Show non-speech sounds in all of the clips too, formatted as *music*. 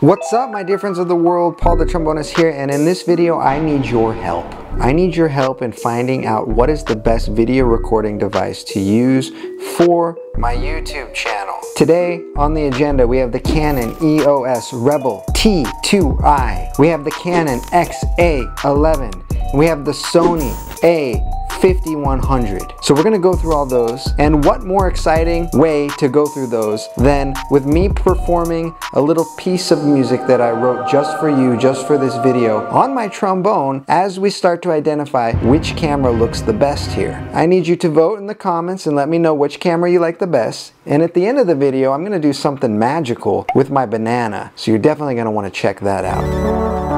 What's up my dear friends of the world, Paul the Trombonist here and in this video I need your help. I need your help in finding out what is the best video recording device to use for my YouTube channel. Today on the agenda we have the Canon EOS Rebel T2i, we have the Canon XA11, we have the Sony A 5100. So we're gonna go through all those and what more exciting way to go through those than with me performing a little piece of music that I wrote just for you, just for this video on my trombone as we start to identify which camera looks the best here. I need you to vote in the comments and let me know which camera you like the best. And at the end of the video, I'm gonna do something magical with my banana. So you're definitely gonna wanna check that out.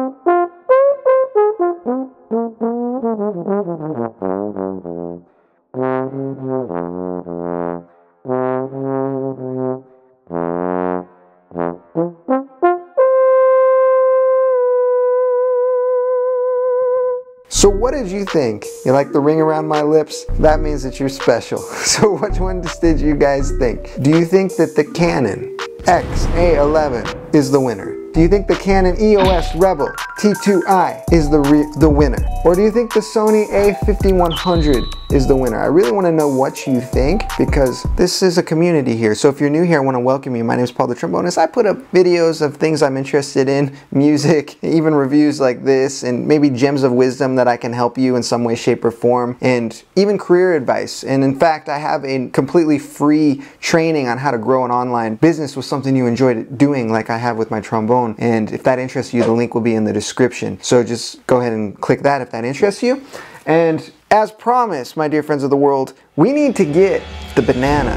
So what did you think? You like the ring around my lips? That means that you're special. *laughs* So which one did you guys think? Do you think that the Canon XA11 is the winner? Do you think the Canon EOS Rebel T2i is the, the winner? Or do you think the Sony a5100 is the winner? I really want to know what you think because this is a community here. So if you're new here, I want to welcome you. My name is Paul the Trombonist. I put up videos of things I'm interested in, *laughs* music, even reviews like this, and maybe gems of wisdom that I can help you in some way, shape, or form, and even career advice. And in fact, I have a completely free training on how to grow an online business with something you enjoy doing like I have with my trombone. And if that interests you, the link will be in the description. So just go ahead and click that if that interests you. And as promised, my dear friends of the world, we need to get the banana,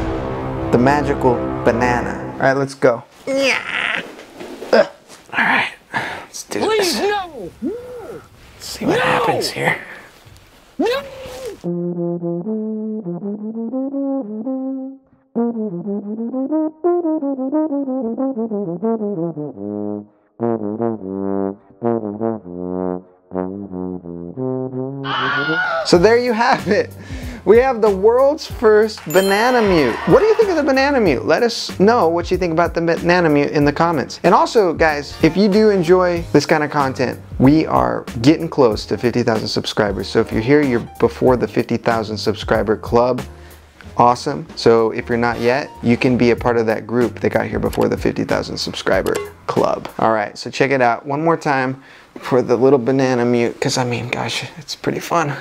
the magical banana. All right, let's go. Yeah. All right, let's do Please, this. no. Let's see what no. happens here. No. So there you have it. We have the world's first banana mute. What do you think of the banana mute? Let us know what you think about the banana mute in the comments. And also, guys, if you do enjoy this kind of content, we are getting close to 50,000 subscribers. So if you're here, you're before the 50,000 subscriber club awesome. So if you're not yet, you can be a part of that group that got here before the 50,000 subscriber club. All right, so check it out one more time for the little banana mute, because I mean, gosh, it's pretty fun.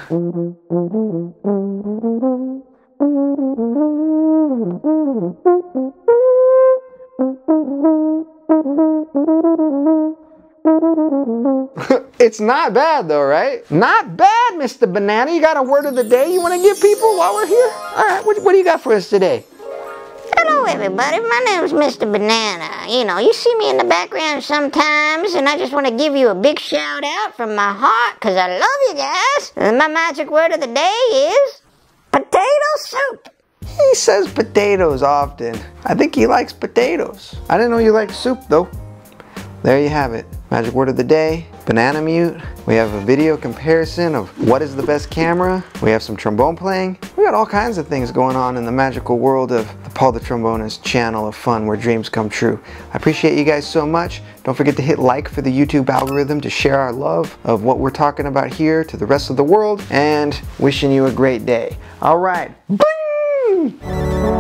*laughs* it's not bad though, right? Not bad, Mr. Banana. You got a word of the day you want to give people while we're here? All right, what, what do you got for us today? Hello, everybody. My name's Mr. Banana. You know, you see me in the background sometimes, and I just want to give you a big shout out from my heart because I love you guys. And my magic word of the day is potato soup. He says potatoes often. I think he likes potatoes. I didn't know you liked soup though. There you have it. Magic word of the day, banana mute. We have a video comparison of what is the best camera. We have some trombone playing. We got all kinds of things going on in the magical world of the Paul the Trombonist channel of fun where dreams come true. I appreciate you guys so much. Don't forget to hit like for the YouTube algorithm to share our love of what we're talking about here to the rest of the world and wishing you a great day. All right. Bing!